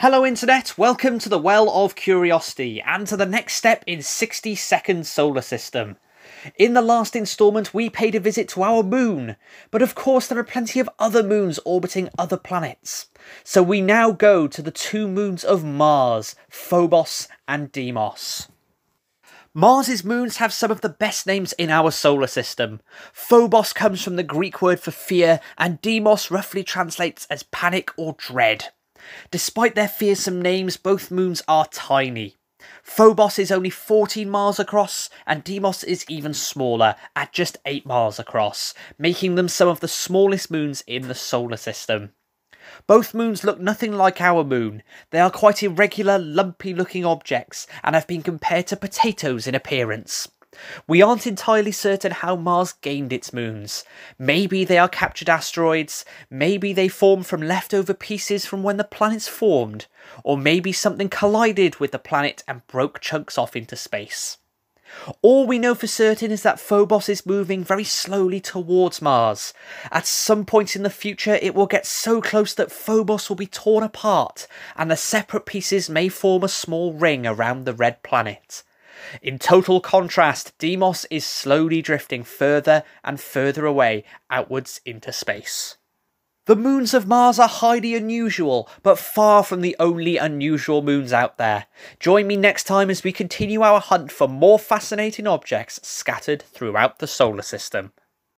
Hello Internet, welcome to the Well of Curiosity and to the next step in 60 Second Solar System. In the last instalment we paid a visit to our moon, but of course there are plenty of other moons orbiting other planets. So we now go to the two moons of Mars, Phobos and Deimos. Mars's moons have some of the best names in our solar system. Phobos comes from the Greek word for fear, and Deimos roughly translates as panic or dread. Despite their fearsome names, both moons are tiny. Phobos is only 14 miles across, and Deimos is even smaller, at just 8 miles across, making them some of the smallest moons in the solar system. Both moons look nothing like our moon. They are quite irregular, lumpy looking objects and have been compared to potatoes in appearance. We aren't entirely certain how Mars gained its moons. Maybe they are captured asteroids, maybe they formed from leftover pieces from when the planets formed, or maybe something collided with the planet and broke chunks off into space. All we know for certain is that Phobos is moving very slowly towards Mars. At some point in the future, it will get so close that Phobos will be torn apart, and the separate pieces may form a small ring around the red planet. In total contrast, Deimos is slowly drifting further and further away outwards into space. The moons of Mars are highly unusual, but far from the only unusual moons out there. Join me next time as we continue our hunt for more fascinating objects scattered throughout the solar system.